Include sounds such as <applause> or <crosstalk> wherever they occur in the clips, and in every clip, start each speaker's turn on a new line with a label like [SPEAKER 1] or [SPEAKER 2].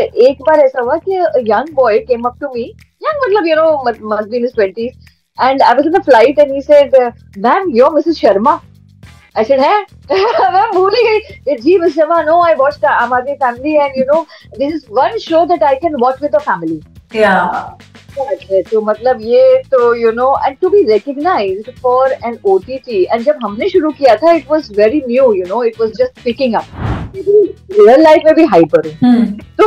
[SPEAKER 1] एक बार ऐसा हुआ कि young boy came up to me young मतलब you know must be in his 20s and I was in the flight and he said, "Ma'am, you're Mrs. Sharma." I said, "Hey, <laughs> मैं भूल ही गई. जी Miss Sharma no I watch Aam Aadmi family and you know this is one show that I can watch with the family तो मतलब ये तो you know and to be recognized for an OTT and जब हमने शुरू किया था it was very new you know it was just picking up real life में भी हाइपर हूँ। तो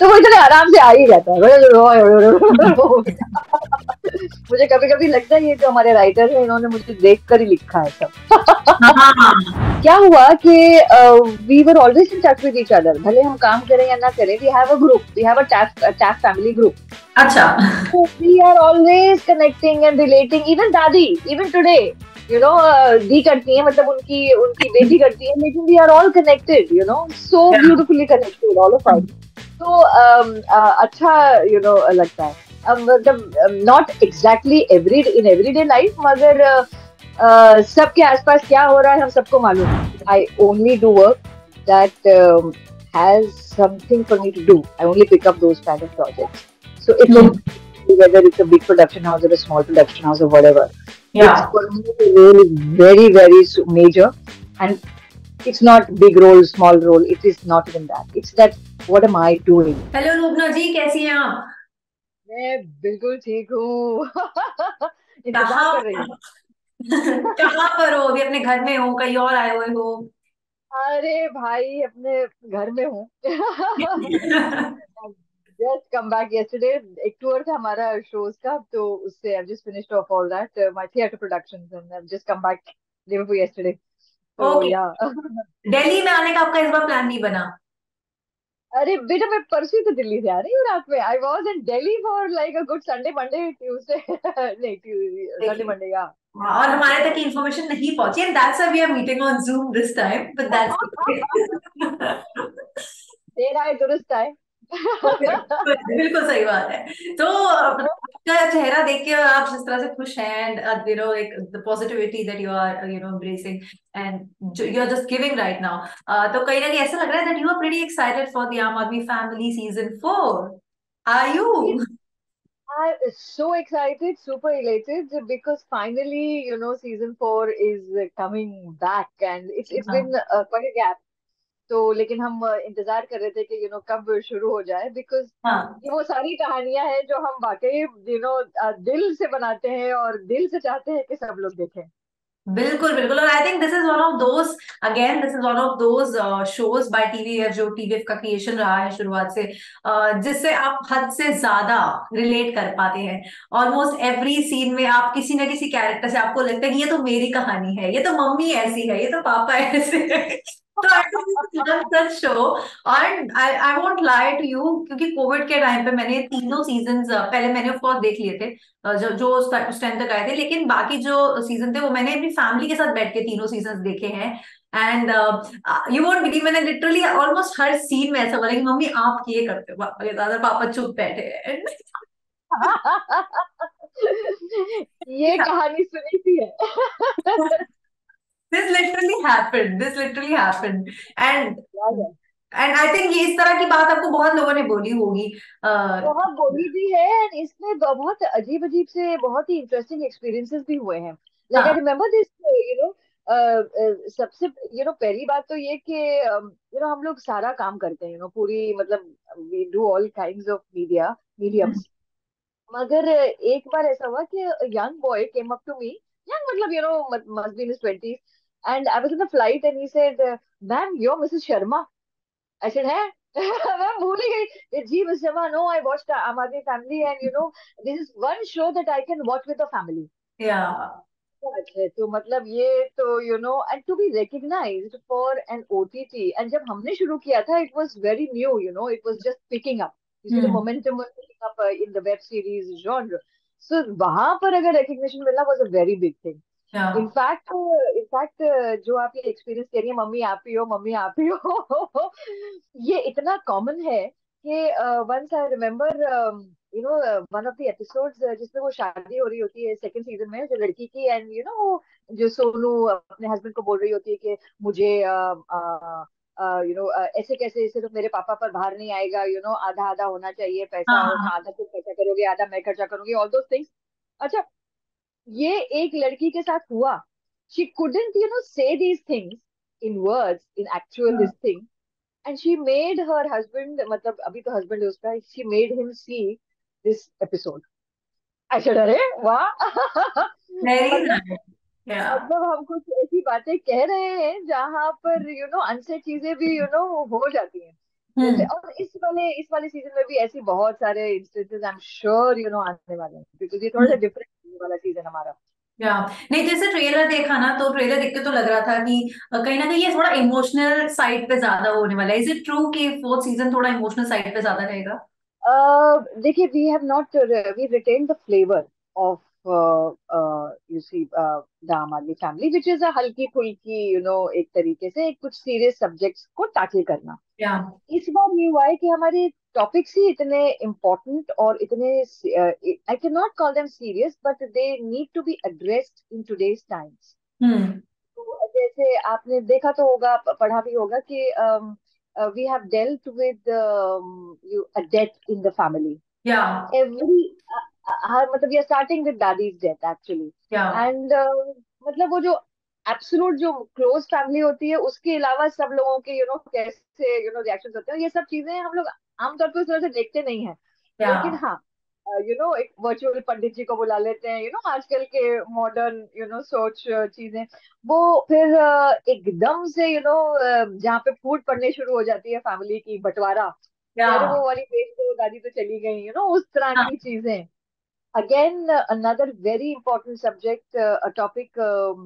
[SPEAKER 1] तो वो इतने आराम से आ ही जाता है। <laughs> मुझे कभी कभी लगता है ये जो हमारे राइटर है इन्होंने मुझे देख कर ही लिखा है सब। क्या हुआ कि we were always in touch with each other भले हम काम करें या ना करें we have a group we have a टैफ टैफ family group
[SPEAKER 2] अच्छा।
[SPEAKER 1] We are always connecting and relating even दादी इवन टुडे यू नो दी करती है मतलब उनकी उनकी बेटी करती है लेकिन we are all connected you know so beautifully connected all of us तो अच्छा यू नो लगता है। मतलब not exactly every in everyday life मगर सबके आसपास क्या हो रहा है हम सबको मालूम है। I only do work that has something for me to do I only pick up those kind of projects so it's whether it's a big production house or a small production house or whatever. Yeah. It's for me the role is very, very major and it's not big role, small role. It is not even that. It's that what am I doing?
[SPEAKER 2] Hello Lubna ji, कैसी हैं आप?
[SPEAKER 1] मैं बिल्कुल ठीक हूँ
[SPEAKER 2] इंतज़ार कर रही हूँ कहाँ पर हो अभी अपने घर में हो कहीं और आए हुए हो
[SPEAKER 1] अरे भाई अपने घर में हूँ जस्ट कम बैक यस्टरडे एक टूर था हमारा शोज़ का तो उससे I just finished off all that my theatre productions and I just come back Liverpool yesterday
[SPEAKER 2] तो या दिल्ली में आने का आपका इस बार प्लान नहीं बना?
[SPEAKER 1] अरे बेटा मैं परसों तो दिल्ली से आ रही हूँ रात में। I was in Delhi for like a good Sunday Monday Tuesday नहीं संडे मंडे या
[SPEAKER 2] और हमारे तक इन्फॉर्मेशन नहीं पहुँची। And that's why we are meeting on Zoom this time but that's
[SPEAKER 1] देर आए दुरुस्त आए।
[SPEAKER 2] बिल्कुल सही बात है। तो आपका चेहरा देख के आप जिस तरह से खुश हैं and you know like the positivity that you are you know embracing and you are just giving right now तो कहीं ना कहीं ऐसा लग रहा है that you are pretty excited for the Aam Aadmi family season 4 are you
[SPEAKER 1] I'm so excited, super elated because finally, you know, season four is coming back, and it's it's been uh, quite a gap. तो लेकिन हम इंतज़ार कर रहे थे कि you no कब शुरू हो जाए बिकॉज़ हाँ. वो सारी कहानियाँ हैं जो हम वाकई यू नो दिल से बनाते हैं और दिल से चाहते हैं कि सब लोग देखें।
[SPEAKER 2] बिल्कुल बिल्कुल। और I think this is one of those again this is one of those shows by TV जो टीवीएफ का क्रिएशन रहा है शुरुआत से uh, जिससे आप हद से ज़्यादा रिलेट कर पाते हैं। ऑलमोस्ट एवरी सीन में आप किसी ना किसी कैरेक्टर से आपको लगता है कि ये तो मेरी कहानी है ये तो मम्मी ऐसी है ये तो पापा ऐसे है। तो आई शो और I I won't lie to you क्योंकि कोविड के टाइम पे मैंने तीनों सीज़न पहले मैंने ऑफकोर्स देख लिए थे जो जो उस टाइम तक आए थे लेकिन बाकी जो सीज़न थे वो मैंने अपनी फैमिली के साथ बैठ के तीनों सीज़न देखे हैं. एंड यू वोंट बिलीव मैंने लिटरली ऑलमोस्ट हर सीन में ऐसा बोला कि मम्मी आप ये करते हो दादा पापा चुप बैठे हैं. <laughs>
[SPEAKER 1] ये कहानी सुनी थी है. <laughs>
[SPEAKER 2] this literally happened. This literally happened. And and I think ये इस तरह की बात आपको बहुत लोगों ने बोली होगी
[SPEAKER 1] बहुत बोली भी है एंड इसमें बहुत अजीब अजीब से बहुत ही इंटरेस्टिंग एक्सपीरियंसेस भी हुए हैं। Like I remember this you know सबसे यू नो पहली बात तो ये कि यू नो हम लोग सारा काम करते हैं यू नो पूरी मतलब we do all kinds of media mediums मगर एक बार ऐसा हुआ कि young boy came up to me young मतलब you know must be in his 20s And I was in the flight and he said, Ma'am, you're Mrs. Sharma. I said, <laughs> Hey, I'm भूल गई जी miss Sharma no I watched Aam Aadmi family and you know this is one show that I can watch with the family तो मतलब ये तो you know and to be recognised for an OTT and जब हमने शुरू किया था it was very new you know it was just picking up you see the momentum was picking up uh, in the web series genre so वहां पर अगर recognition मिलना was a very big thing In fact in fact जो आप ये experience कह रही है मम्मी आप ही हो मम्मी आप ही हो <laughs> ये इतना कॉमन है कि once I remember you know one of the episodes जिसमें वो शादी हो रही होती है सेकंड सीज़न में जो लड़की की एंड यू नो जो सोनू अपने हस्बैंड को बोल रही होती है कि मुझे uh, uh, यू नो ऐसे कैसे सिर्फ़ मेरे पापा पर भार नहीं आएगा यू नो आधा आधा होना चाहिए पैसा
[SPEAKER 2] हाँ
[SPEAKER 1] आधा तुम खर्चा करोगे आधा मैं खर्चा करूँगी ऑल दोस थिंग्स अच्छा ये एक लड़की के साथ हुआ। She couldn't you know say these things in words in actual this thing and she made her husband मतलब अभी तो हस्बैंड है उसका she made him see this episode ऐसे डरे? वाह!
[SPEAKER 2] वेरी
[SPEAKER 1] मतलब
[SPEAKER 2] या
[SPEAKER 1] मतलब हम कुछ ऐसी बातें कह रहे हैं जहाँ पर यू नो अनसे चीज़ें भी यू नो हो जाती हैं। जैसे
[SPEAKER 2] हम्म
[SPEAKER 1] और इस वाले इस वाले सीज़न में भी ऐसी बहुत सारे instances I am sure you know आने वाले हैं। बिकॉज़ ये थोड़ा सा डिफरेंट वाला सीज़न हमारा।
[SPEAKER 2] या नहीं जैसे ट्रेलर देखा ना तो ट्रेलर देख के तो लग रहा था कि कहीं ना कहीं ये थोड़ा इमोशनल साइड पे ज़्यादा होने वाला है। इज़ इट ट्रू कि फोर्थ सीज़न थोड़ा इमोशनल साइड पे ज़्यादा रहेगा?
[SPEAKER 1] देखिए we have not we retain the flavour of you see the Aam Aadmi family which is a हल्की फुल्की यू नो एक तरीके से कुछ सीरियस सब्जेक्ट्स को टैकल करना।
[SPEAKER 2] या।
[SPEAKER 1] इस बार ये हुआ है कि हमारे टॉपिक्स ही इतने इम्पोर्टेंट और इतने I can not call them serious but they need to be addressed in
[SPEAKER 2] today's
[SPEAKER 1] times जैसे आपने देखा तो होगा पढ़ा भी होगा कि we have dealt with you a death in the
[SPEAKER 2] family
[SPEAKER 1] every हर मतलब ये starting with Dadi's death actually and मतलब वो जो एब्सोलूट जो क्लोज फैमिली होती है उसके अलावा सब लोगों के यू नो कैसे यू नो रिएक्शंस होते हैं ये सब चीज़ें हम लोग आमतौर पर उस तरह से देखते नहीं हैं। लेकिन हाँ यू नो एक वर्चुअल पंडित जी को बुला लेते हैं यू नो आजकल के मॉडर्न यू नो सोच चीज़ें। वो फिर एकदम से यू नो जहाँ पे फूट पड़ने शुरू हो जाती है फैमिली की बंटवारा। अरे वो वाली बेच तो दादी तो चली गई यू नो उस तरह की चीज़ें। Again uh, another very important subject uh, a topic um,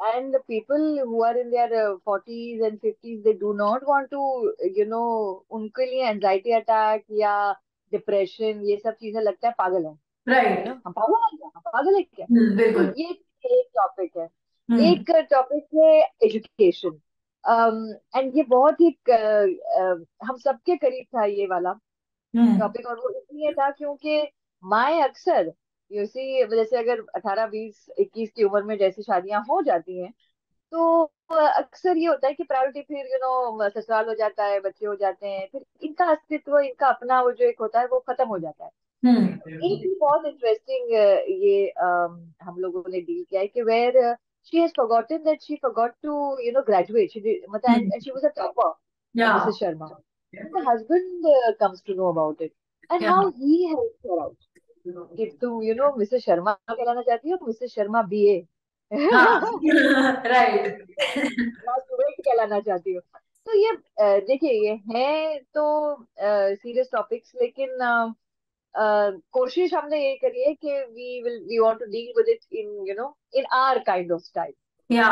[SPEAKER 1] anxiety and the people who are in their uh, 40s and 50s they do not want to you know उनके लिए anxiety attack या depression ये सब चीज़ें लगता है पागल है
[SPEAKER 2] राइट
[SPEAKER 1] हम पागल है क्या? हम पागल है क्या? तो
[SPEAKER 2] बिल्कुल।
[SPEAKER 1] ये एक टॉपिक है।
[SPEAKER 2] हम्म।
[SPEAKER 1] एक टॉपिक है एजुकेशन एंड ये बहुत ही uh, uh, हम सबके करीब था ये वाला
[SPEAKER 2] हम्म।
[SPEAKER 1] टॉपिक और वो इसलिए था क्योंकि माए अक्सर यू सी जैसे अगर 18 20 21 की उम्र में जैसी शादियाँ हो जाती हैं तो अक्सर ये होता है कि प्रायोरिटी फिर यू नो ससुराल हो जाता है बच्चे हो जाते हैं फिर इनका अस्तित्व इनका अपना वो जो एक होता है वो खत्म हो जाता है।
[SPEAKER 2] हम्म।
[SPEAKER 1] एक भी बहुत इंटरेस्टिंग ये हम लोगों ने डील किया है कि where she has forgotten that she forgot to you know graduate मतलब
[SPEAKER 2] हम्म।
[SPEAKER 1] And she was a
[SPEAKER 2] topper
[SPEAKER 1] Mrs Sharma the husband uh, comes to know about it. And
[SPEAKER 2] या
[SPEAKER 1] how he helps her out. कि तुम you know Mrs Sharma कहलाना चाहती हो Mrs Sharma BA
[SPEAKER 2] हाँ। <laughs> Right
[SPEAKER 1] कहलाना चाहती हो। तो ये देखिए ये है तो सीरियस टॉपिक्स लेकिन कोशिश हमने ये करी है कि we will we want to deal with it in you know in our kind of style
[SPEAKER 2] या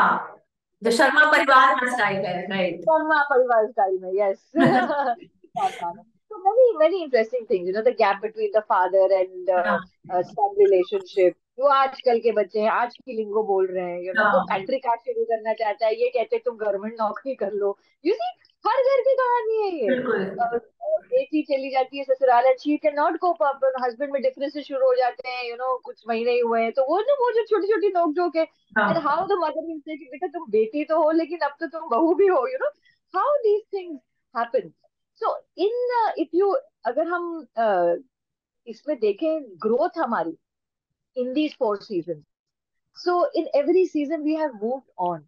[SPEAKER 2] जो शर्मा परिवार का स्टाइल है राइट
[SPEAKER 1] शर्मा परिवार स्टाइल में yes <laughs> <laughs> so many many interesting things you know the gap between the father and uh, uh, son relationship. जो आजकल के बच्चे हैं आज की लिंगो बोल रहे हैं यू नो वो पैंट्री कार्ड शुरू करना चाहता है ये कहते तुम गवर्नमेंट नौकरी कर लो। यू सी हर घर की कहानी है ये। बेटी चली जाती है ससुराल and she can not cope up husband में डिफरेंसेस शुरू हो जाते हैं यू नो कुछ महीने ही हुए हैं तो वो जो वो जो छोटी छोटी नोक जोक है।
[SPEAKER 2] And
[SPEAKER 1] how the mother will say कि बेटा तुम बेटी तो हो लेकिन अब तो तुम बहू भी हो you know how these things happen so in if you अगर हम uh, इसमें देखें ग्रोथ हमारी in these four season so in every season we have moved on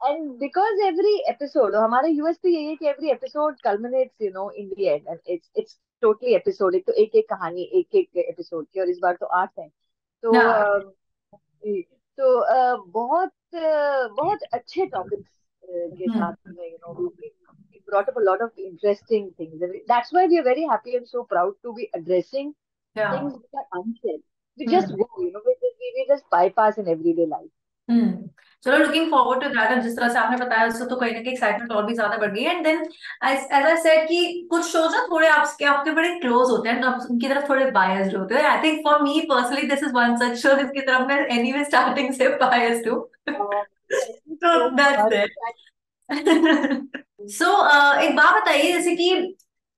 [SPEAKER 1] and because every episode हमारा यूएस तो यही है कि every episode culminates you know in the end and it's it's totally episode एक तो एक एक कहानी एक एक एपिसोड की और इस बार तो आठ है। तो तो बहुत बहुत अच्छे टॉपिक्स के हम्म। साथ में you know we brought up a lot of interesting things. And That's why we are very happy and so proud to be addressing
[SPEAKER 2] या
[SPEAKER 1] things which are unsaid. We
[SPEAKER 2] hmm
[SPEAKER 1] just go, you know, we, we, we just bypass in everyday life.
[SPEAKER 2] हम्म चलो looking forward to that और जिस तरह से आपने बताया उससे तो कहीं ना कहीं एक्साइटमेंट और भी ज्यादा बढ़ गई है and then as I said कि कुछ शोज ना थोड़े आपके आपके बड़े क्लोज होते हैं तो आप उनकी तरफ थोड़े बायस्ड होते हैं I think for me personally this is one such show जिसकी तरफ मैं एनीवे स्टार्टिंग से बायस्ड हूँ
[SPEAKER 1] Uh, <laughs> <laughs> thank you
[SPEAKER 2] तो
[SPEAKER 1] so
[SPEAKER 2] that's
[SPEAKER 1] much.
[SPEAKER 2] It <laughs> so एक बात बताइए, जैसे कि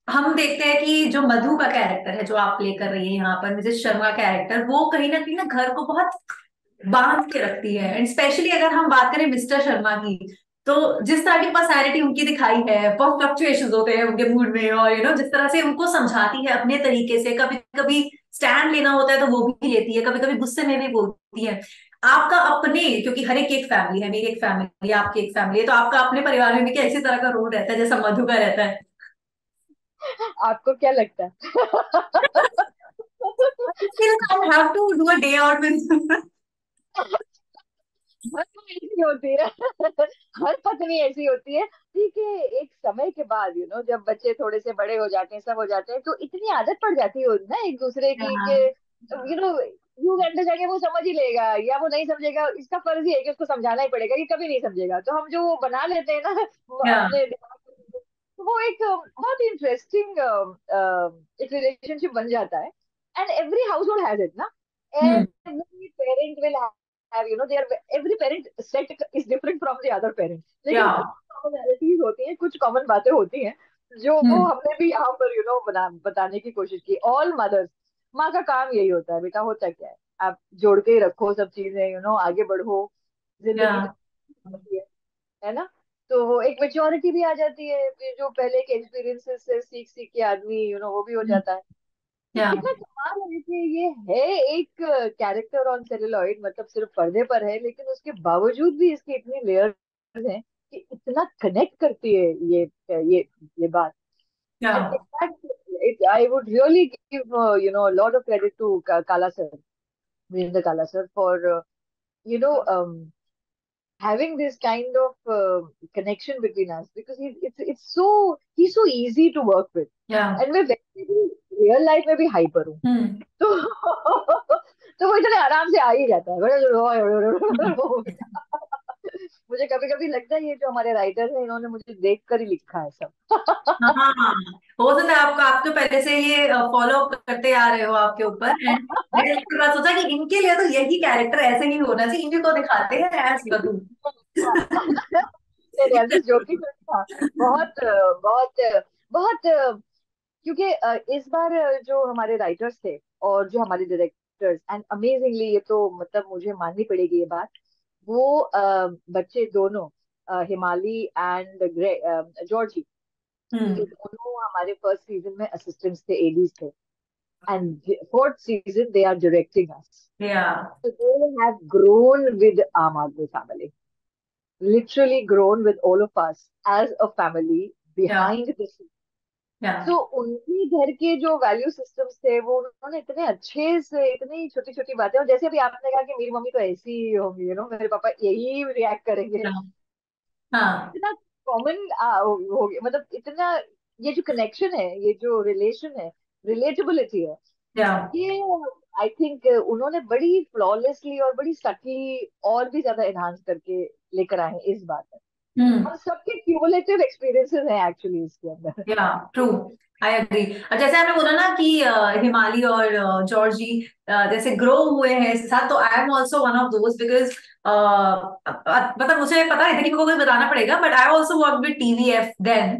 [SPEAKER 2] हम देखते हैं कि जो मधु का कैरेक्टर है, जो आप प्ले कर रही है यहाँ पर मिसेस शर्मा कैरेक्टर वो कहीं ना कहीं ना घर को बहुत बाँध के रखती है। एंड स्पेशली अगर हम बात करें मिस्टर शर्मा की तो जिस तरह की पर्सनैलिटी उनकी दिखाई है, बहुत फ्लक्चुएशन होते हैं उनके मूड में और यू नो जिस तरह से उनको समझाती है अपने तरीके से कभी कभी स्टैंड लेना होता है तो वो भी लेती है कभी कभी गुस्से में भी बोलती है। आपका अपने क्योंकि हर एक एक फैमिली है मेरी एक फैमिली है आपकी एक फैमिली है तो आपका अपने परिवार में भी क्या इसी तरह का रोल रहता है जैसा मधु का रहता है?
[SPEAKER 1] आपको क्या लगता है?
[SPEAKER 2] With
[SPEAKER 1] ऐसी होती है हर पत्नी ऐसी होती है ठीक है एक समय के बाद यू नो जब बच्चे थोड़े से बड़े हो जाते हैं सब हो जाते हैं तो इतनी आदत पड़ जाती है ना एक दूसरे की के यू नो यू घंटे जाके वो समझ ही लेगा या वो नहीं समझेगा इसका फ़र्ज़ ही है कि उसको समझाना ही पड़ेगा कि कभी नहीं समझेगा। तो हम जो वो बना लेते हैं ना अपने तो वो एक बहुत इंटरेस्टिंग एक रिलेशनशिप बन जाता है। And every household has it ना every parent will you know they are every parent set is different from the other parent लेकिन कॉमनैलिटीज होती हैं कुछ कॉमन बातें होती हैं जो वो हमने भी यहाँ पर यू नो बना बताने की कोशिश की। ऑल मदर्स माँ का काम यही होता है बेटा होता क्या है? आप जोड़ के ही रखो सब चीज़ें यू नो आगे बढ़ो ज़िंदगी है ना? तो वो एक मेच्योरिटी भी आ जाती है जो पहले के एक्सपीरियंसेस से सीख सीख के आदमी यू नो वो भी हो जाता है। कितना कमाल है कि ये है एक कैरेक्टर ऑन सेलुलॉइड मतलब सिर्फ़ पर्दे पर है लेकिन उसके बावजूद भी इसकी इतनी लेयर्स हैं कि इतना कनेक्ट करती है ये ये ये बात। I would really give uh, you know a lot of credit to Kala sir, Virendra Kala sir, for uh, you know um, having this kind of uh, connection between us because he, it's it's so he's so easy to work with.
[SPEAKER 2] Yeah.
[SPEAKER 1] And मैं वैसे भी real life में भी hyper हूँ तो तो वो इतने आराम से आ ही जाता है मुझे कभी कभी लगता है ये जो हमारे राइटर है इन्होंने मुझे देख कर ही लिखा है सब
[SPEAKER 2] हाँ सकता है आपको आप तो पहले से ये फॉलो अप करते आ रहे हो आपके ऊपर। <laughs> सोचा कि इनके लिए तो यही कैरेक्टर ऐसे ही होना चाहिए इन्हीं को दिखाते हैं एज
[SPEAKER 1] बहुत बहुत बहुत क्योंकि इस बार जो हमारे राइटर्स थे और जो हमारे डायरेक्टर्स एंड अमेजिंगली ये तो मतलब मुझे माननी पड़ेगी ये बात वो बच्चे दोनों हिमाली एंड जॉर्जी तो दोनों हमारे फ़र्स्ट सीज़न में असिस्टेंट्स थे एडीज थे। And fourth season they are directing us so they have grown with Aam Aadmi family literally grown with all of us as a family behind the scene
[SPEAKER 2] तो
[SPEAKER 1] उनके घर के जो value system थे वो उन्होंने इतने अच्छे से इतनी छोटी छोटी बातें और जैसे अभी आपने कहा कि मेरी मम्मी तो ऐसी होंगी यू नो मेरे पापा यही रिएक्ट करेंगे।
[SPEAKER 2] हाँ।
[SPEAKER 1] इतना कॉमन हो गया मतलब इतना ये जो कनेक्शन है ये जो रिलेशन है रिलेटेबिलिटी है ये आई थिंक उन्होंने बड़ी फ्लॉलेसली और बड़ी सटली और भी ज़्यादा एनहांस करके लेकर आए इस बात में। और सबके क्यूमुलेटिव एक्सपीरियंसेस हैं एक्चुअली इसके अंदर।
[SPEAKER 2] या ट्रू आई एग्री जैसे आपने बोला ना कि हिमाली और जॉर्जी जैसे ग्रो हुए हैं साथ तो I am also one of those because मतलब मुझे पता नहीं था कि मेरे को कोई बताना पड़ेगा but I also work with TVF then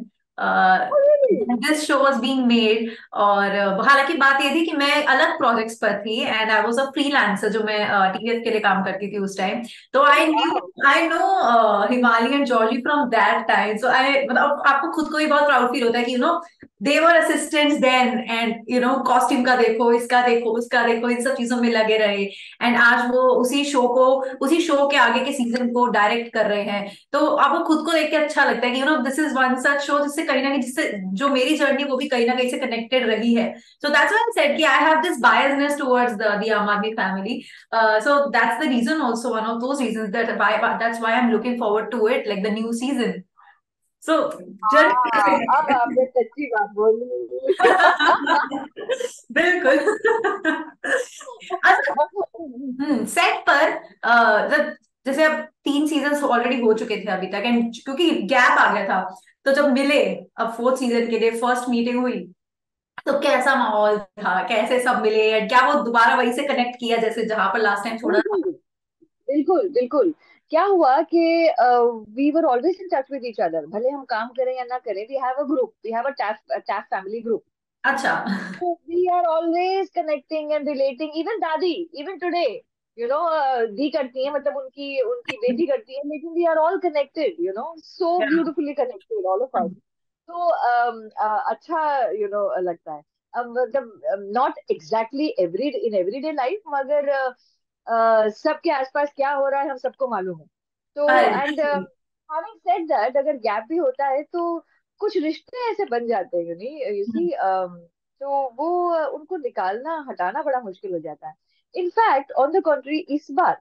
[SPEAKER 2] this show was being made और हालाँकि बात ये थी कि मैं अलग प्रोजेक्ट्स पर थी and I was a freelancer जो मैं टीवीएफ के लिए काम करती थी उस टाइम तो I knew I know Himalayan and Georgie from that time so I मतलब आपको खुद को भी बहुत प्राउड फील होता है कि you know they were assistants then and you know costume का देखो, इसका देखो, उसका देखो, इन सब चीज़ों में लगे रहे। एंड आज वो उसी शो को, उसी शो के आगे के सीज़न को डायरेक्ट कर रहे हैं। तो आपको खुद को देख के अच्छा लगता है कि you know this is one such show जिससे कहीं ना कहीं, जिससे जो मेरी जर्नी वो भी कहीं ना कहीं से कनेक्टेड रही है। So that's why I said I have this biasness towards the Aam Aadmi family so that's the reason also one of those why that's why I am looking forward to it like the new season so <laughs>
[SPEAKER 1] अब आपने सच्ची बात बोली। <laughs>
[SPEAKER 2] बिल्कुल। Set पर जैसे अब तीन सीज़न ऑलरेडी हो चुके थे अभी तक एंड क्योंकि गैप आ गया था तो जब मिले अब फोर्थ सीज़न के लिए फ़र्स्ट मीटिंग हुई तो कैसा माहौल था कैसे सब मिले क्या वो दोबारा वही से कनेक्ट किया जैसे जहाँ पर लास्ट टाइम छोड़ा
[SPEAKER 1] बिल्कुल बिल्कुल। क्या हुआ कि we were always in touch with each other भले हम काम करें या ना करें we have a group we have a taff taff family group
[SPEAKER 2] अच्छा।
[SPEAKER 1] We are always connecting and relating even Dadi even today you know दी करती है मतलब उनकी उनकी बेटी करती है लेकिन we are all connected you know
[SPEAKER 2] so.
[SPEAKER 1] Beautifully connected all of us तो अच्छा यू नो लगता है। मतलब not exactly every in everyday life मगर सबके आसपास क्या हो रहा है हम सबको मालूम है। तो एंड हैविंग सेड दैट अगर गैप भी होता है तो कुछ रिश्ते ऐसे बन जाते हैं यू यू सी तो वो उनको निकालना हटाना बड़ा मुश्किल हो जाता है। इनफैक्ट ऑन द कॉन्ट्री इस बार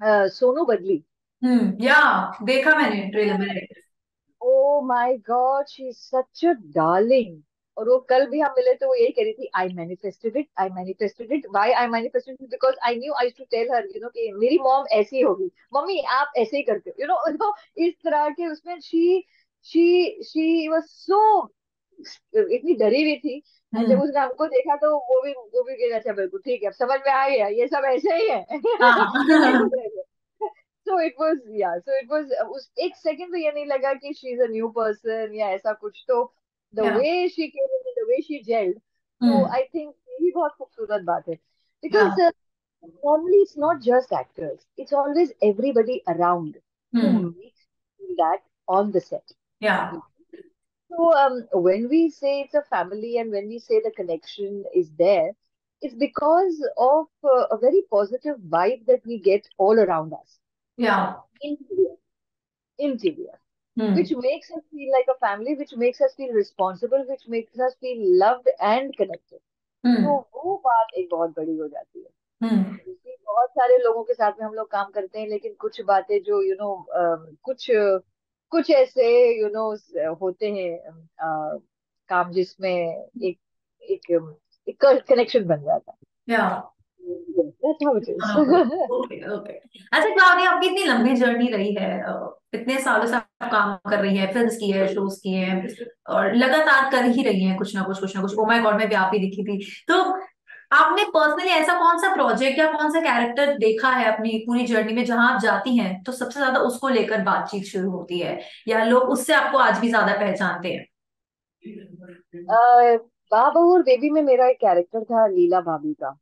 [SPEAKER 1] uh, सोनू बदली।
[SPEAKER 2] हम्म या देखा मैंने ट्रेलर में
[SPEAKER 1] ओ my God she is such a darling और वो कल भी हम मिले तो वो यही कह रही थी I manifested it I manifested it why I manifested it because I knew I to tell her you know कि मेरी मॉम ऐसी होगी। मम्मी आप ऐसे ही करते हो। यू नो <laughs> तो इस तरह के उसमें she she she was so इतनी डरी हुई थी। जब
[SPEAKER 2] हम्म
[SPEAKER 1] उसने हमको देखा तो वो भी वो भी कह अच्छा बिल्कुल ठीक है अब समझ में आ गया ये सब ऐसे ही है। सो इट वाज या सो इट वाज उस एक सेकंड तो ये नहीं लगा कि she is a new person या ऐसा कुछ तो द
[SPEAKER 2] या
[SPEAKER 1] way she came in the way she gelled तो
[SPEAKER 2] हम्म
[SPEAKER 1] आई थिंक यही बहुत खूबसूरत बात है
[SPEAKER 2] या
[SPEAKER 1] because normally it's not just actors it's always everybody around who
[SPEAKER 2] hmm
[SPEAKER 1] makes you feel that on the set
[SPEAKER 2] या
[SPEAKER 1] so um, when we say it's a family and when we say the connection is there it's because of uh, a very positive vibe that we get all around us
[SPEAKER 2] या
[SPEAKER 1] in TVF, in TVF.
[SPEAKER 2] Hmm
[SPEAKER 1] which makes us feel like a family, which makes us feel responsible, which makes us feel loved and connected.
[SPEAKER 2] हम्म
[SPEAKER 1] तो वो बात एक बहुत बड़ी हो जाती है।
[SPEAKER 2] हम्म
[SPEAKER 1] बहुत सारे लोगों के साथ में हम लोग काम करते हैं लेकिन कुछ बातें जो यू नो कुछ कुछ ऐसे यू नो होते हैं अ, काम जिसमें एक एक एक कनेक्शन बन जाता है। That's how it is.
[SPEAKER 2] Okay okay. अच्छा आपकी इतनी लंबी जर्नी रही है? इतने सालों से आप काम कर रही है फिल्म्स की है शोज़ किए हैं और लगातार कर ही रही है कुछ ना कुछ कुछ ना कुछ। ओ माय गॉड में भी आप ही दिखी थी। तो आपने पर्सनली ऐसा कौन सा प्रोजेक्ट या कौन सा कैरेक्टर देखा है अपनी पूरी जर्नी में जहाँ आप जाती हैं तो सबसे ज़्यादा उसको लेकर बातचीत शुरू होती है या लोग उससे आपको आज भी ज़्यादा पहचानते हैं?
[SPEAKER 1] बाबू और बेबी में मेरा एक कैरेक्टर था लीला भाभी का।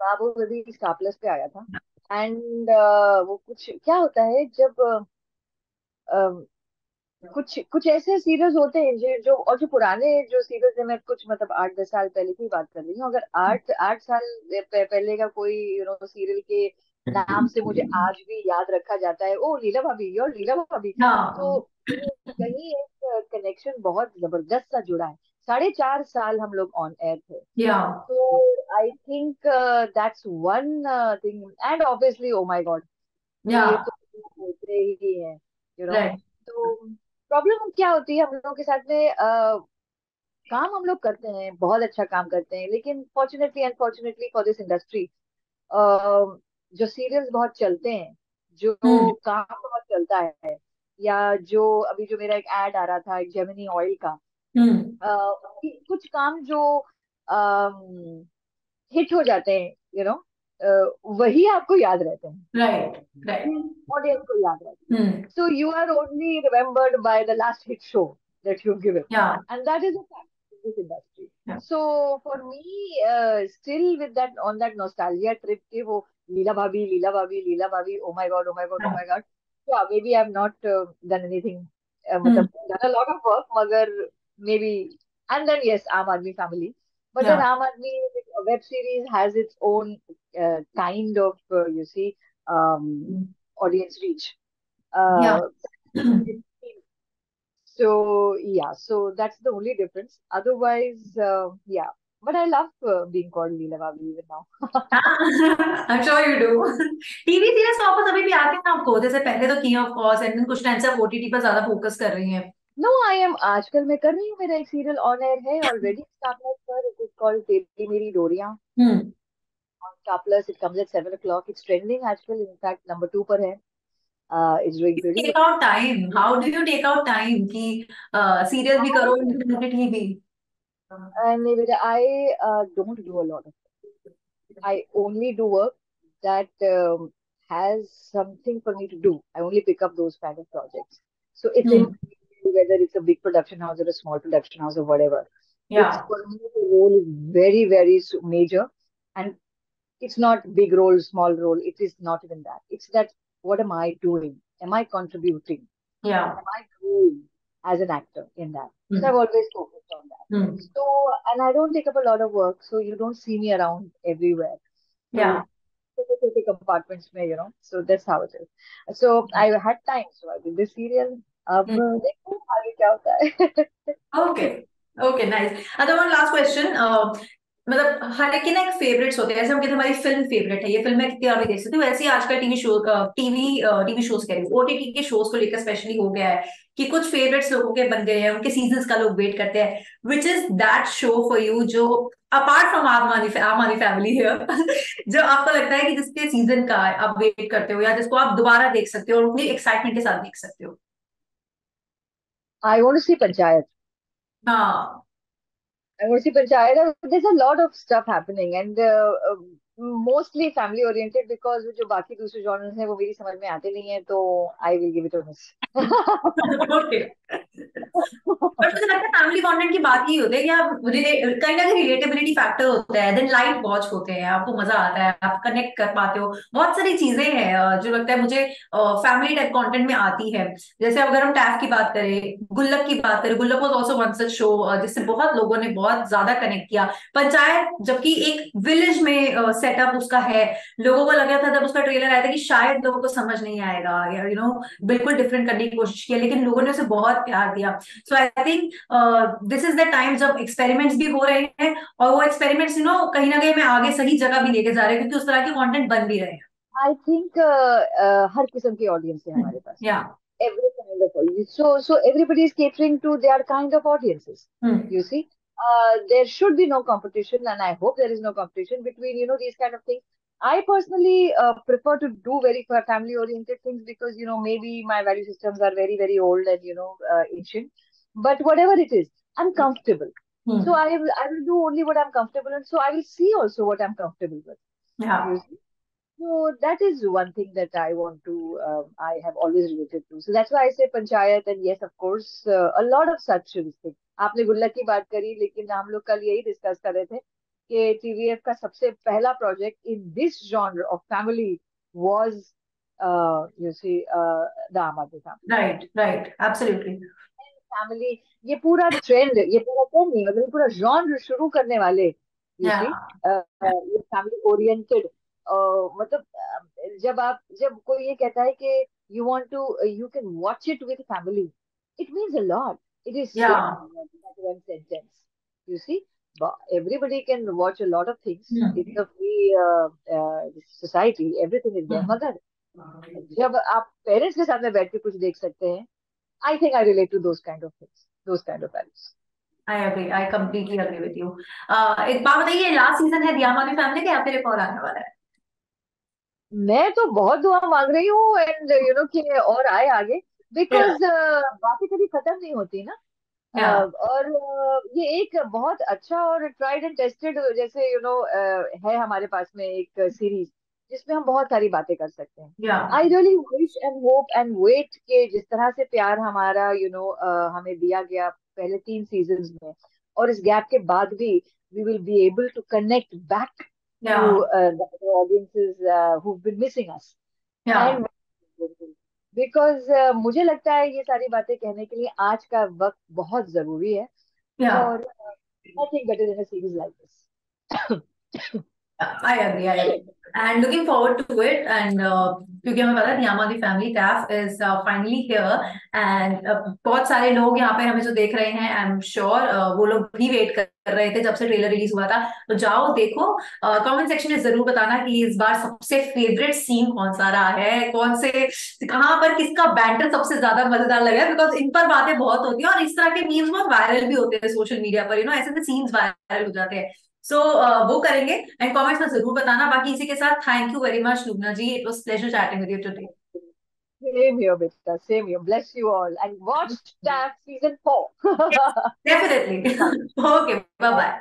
[SPEAKER 1] बाबू बेबी स्टार प्लस पे आया था? एंड uh, वो कुछ क्या होता है जब अ, कुछ कुछ ऐसे सीरियल्स होते हैं जो जो और जो पुराने जो सीरियल्स हैं मैं कुछ मतलब आठ दस साल पहले की बात कर रही हूँ। अगर आठ आठ साल पहले का कोई यू नो सीरियल के नाम से मुझे आज भी याद रखा जाता है ओ लीला भाभी और लीला भाभी। तो
[SPEAKER 2] हाँ
[SPEAKER 1] कहीं एक कनेक्शन बहुत ज़बरदस्त सा जुड़ा है। साढ़े चार साल हम लोग ऑन एयर थे। तो I think that's one thing and obviously oh my God
[SPEAKER 2] या
[SPEAKER 1] ये तो होते ही है यू नो
[SPEAKER 2] राइट
[SPEAKER 1] तो प्रॉब्लम क्या होती है हम लोगों के साथ में? अ, काम हम लोग करते हैं बहुत अच्छा काम करते हैं लेकिन fortunately unfortunately for this industry जो सीरियल्स बहुत चलते हैं जो
[SPEAKER 2] हम्म।
[SPEAKER 1] काम बहुत चलता है या जो अभी जो मेरा एक एड आ रहा था एक जेमिनी ऑयल का
[SPEAKER 2] हम्म।
[SPEAKER 1] अ, कुछ काम जो हिट हो जाते हैं यू नो वही आपको याद रहते हैं। ऑडियंस को याद रहते हैं। So you are only remembered by the last hit show that you
[SPEAKER 2] give
[SPEAKER 1] and that is this industry so for me still with that on that nostalgia trip के वो Leela Bhabhi Leela Bhabhi Leela Bhabhi oh my God oh my God oh my God so maybe I have not done anything मतलब maybe and then yes Aam Aadmi family But then
[SPEAKER 2] या
[SPEAKER 1] Aam Aadmi a web series has its own uh, kind of uh, you see um, audience reach.
[SPEAKER 2] या
[SPEAKER 1] Uh, <clears throat> so yeah, so that's the only difference. Otherwise, uh, yeah. But I love uh, being called Leela Bhabhi even now. <laughs>
[SPEAKER 2] I'm sure you do. <laughs> TV serials वापस अभी भी आते हैं आपको जैसे पहले तो किए ऑफ कोर्स एंड कुछ टाइम से आप ओटीटी पर ज्यादा फोकस कर रही हैं
[SPEAKER 1] No, I am आजकल मैं कर रही हूँ मेरा एक सीरियल ऑन एयर है ऑलरेडी स्टार प्लस पर कॉल्ड तेरी मेरी डोरियाँ
[SPEAKER 2] हम्म
[SPEAKER 1] on Star Plus. It comes at seven o'clock. It's trending आजकल. In fact, number two पर है. Uh, it's doing pretty
[SPEAKER 2] take
[SPEAKER 1] well.
[SPEAKER 2] Out time how do you take out time कि serial भी करो T भी
[SPEAKER 1] And maybe I uh, don't do a lot of it. I only do work that um, has something for me to do. I only pick up those kind of projects. So it's in
[SPEAKER 2] hmm
[SPEAKER 1] whether it's a big production house or a small production house or whatever.
[SPEAKER 2] या
[SPEAKER 1] It's for me the role is very very s- major, and it's not big role, small role. It is not even that. It's that what am I doing? Am I contributing?
[SPEAKER 2] Yeah.
[SPEAKER 1] Am I growing as an actor in that?
[SPEAKER 2] Mm.
[SPEAKER 1] So I've always focused on that.
[SPEAKER 2] Mm.
[SPEAKER 1] So, and I don't take up a lot of work, so you don't see me around everywhere. So,
[SPEAKER 2] Yeah.
[SPEAKER 1] छोटे compartments में, you know. So that's how it is. So I had time, so I did this serial. अब
[SPEAKER 2] Hmm.
[SPEAKER 1] देखो आगे क्या होता है.
[SPEAKER 2] Okay. Nice. And one last question. Uh, मतलब हर एक ना एक फेवरेट्स होते हैं। जैसे हम कहते हमारी फ़िल्म फेवरेट है ये फ़िल्म मैं कितनी बार देख सकती हूँ। वैसे ही आजकल TV show TV TV shows कह रही हूँ। ओटीटी के शोज़ को लेकर स्पेशली हो गया है कि कुछ फेवरेट्स लोगों के बन गए हैं उनके सीजन्स का लोग वेट करते हैं। Which is that show for you जो अपार्ट फ्रॉम आप मानी आप मानी फैमिली है <laughs> जो आपको लगता है कि जिसके सीज़न का आप वेट करते हो या जिसको आप दोबारा देख सकते हो और उतनी एक्साइटमेंट के साथ देख सकते हो।
[SPEAKER 1] I want to see
[SPEAKER 2] हाँ
[SPEAKER 1] I to see Panchayat. There's a lot of stuff happening and uh, mostly family oriented because जो बाकी दूसरे genres हैं वो मेरी समझ में आते नहीं है तो miss.
[SPEAKER 2] ओके बट मुझे लगता है फैमिली कंटेंट की बात ही होती है आप रिले- कहीं ना कहीं रिलेटेबिलिटी फैक्टर होता है देन लाइट वॉच होते हैं, आपको मज़ा आता है, आप कनेक्ट कर पाते हो। बहुत सारी चीज़ें हैं जो लगता है मुझे फैमिली टाइप कंटेंट में आती है। जैसे अगर हम टैफ की बात करें गुल्लक की बात करें Gullak was also one such show जिससे बहुत लोगों ने बहुत ज़्यादा कनेक्ट किया। पंचायत जबकि एक विलेज में सेटअप उसका है लोगों को लग रहा था जब उसका ट्रेलर आया था कि शायद लोगों को समझ नहीं आएगा या यू नो बिल्कुल डिफरेंट करने की कोशिश की लेकिन लोगों ने उसे बहुत प्यार दिया so I think this is the time जब एक्सपेरिमेंट्स भी हो रहे हैं और वो एक्सपेरिमेंट्स यू नो कहीं ना कहीं मैं आगे सही जगह भी लेके जा रहे हैं क्योंकि उस तरह के कंटेंट बन भी रहे हैं
[SPEAKER 1] I think uh, uh, हर किस्म की audience है हमारे पास.
[SPEAKER 2] या
[SPEAKER 1] Every kind of audience. So so everybody is catering to their kind of audiences. You see, uh, there should be no competition, and I hope there is no competition between you know these kind of things. I personally uh, prefer to do very family oriented things because you know maybe my value systems are very very old and you know uh, ancient. But whatever it is, I'm comfortable. So I will I will do only what I'm comfortable and So I will see also what I'm comfortable with. You see? So that is one thing that I want to, um, I have always related to. So that's why I say Panchayat and yes, of course, uh, a lot of such things. आपने गुल्लक की बात करी लेकिन हम लोग कल यही डिस्कस कर रहे थे कि टीवीएफ का सबसे पहला project in this genre of family was you see the Aam Aadmi family
[SPEAKER 2] right right absolutely
[SPEAKER 1] family ये पूरा ट्रेंड ये पूरा ट्रेंड नहीं मतलब ये पूरा जॉनर शुरू करने वाले यू
[SPEAKER 2] या
[SPEAKER 1] सी ये फैमिली ओरिएंटेड मतलब जब आप जब कोई ये कहता है कि you want to you can watch it with family it means a lot it is
[SPEAKER 2] या
[SPEAKER 1] sentence. You see but everybody can watch a lot of things yeah. it's a free uh, uh, society. Everything is there मगर जब आप parents के साथ में बैठ के कुछ देख सकते हैं I think I relate to those kind of things those kind of values
[SPEAKER 2] I agree I completely agree with you एक बात बताइए लास्ट सीज़न है दिया वाली फैमिली का या फिर एक और आने वाला है?
[SPEAKER 1] मैं तो बहुत दुआ मांग रही हूँ एंड यू नो कि और आए आगे। बिकॉज़ बातें कभी खत्म नहीं होती ना। Uh, और uh, ये एक बहुत अच्छा और ट्राइड एंड टेस्टेड जैसे यू नो है हमारे पास में एक सीरीज़ जिसमें हम बहुत सारी बातें कर सकते हैं। I really wish and hope and wait के जिस तरह से प्यार हमारा यू नो हमें दिया गया पहले तीन सीज़न में और इस गैप के बाद भी we will be able to connect back
[SPEAKER 2] या
[SPEAKER 1] audiences uh, who've been missing us.
[SPEAKER 2] Yeah.
[SPEAKER 1] Because because मुझे लगता है ये सारी बातें कहने के लिए आज का वक्त बहुत ज़रूरी है
[SPEAKER 2] yeah.
[SPEAKER 1] और nothing better in a series like this
[SPEAKER 2] I agree, I agree. And looking forward to it. And uh, क्योंकि हमें पता है family TAF is uh, finally here. And uh, बहुत सारे लोग यहाँ पे हमें जो देख रहे हैं आई एम श्योर वो लोग भी वेट कर रहे थे जब से ट्रेलर रिलीज़ हुआ था। तो जाओ देखो कमेंट सेक्शन में ज़रूर बताना कि इस बार सबसे फेवरेट सीन कौन सा रहा है? कौन से कहाँ पर किसका बैंटर सबसे ज़्यादा मज़ेदार लगा बिकॉज़ इन पर बातें बहुत होती हैं और इस तरह के मीम्स बहुत वायरल भी होते हैं सोशल मीडिया पर यू नो ऐसे ऐसे सीन्स वायरल हो जाते हैं। सो so, uh, वो करेंगे एंड कमेंट्स में ज़रूर बताना बाकी इसी के साथ thank you very much Lubna ji it was pleasure chatting with you today
[SPEAKER 1] Same here, Beta. Same here. Bless you all. And watch TAF season four.
[SPEAKER 2] Yes, definitely. okay, bye bye.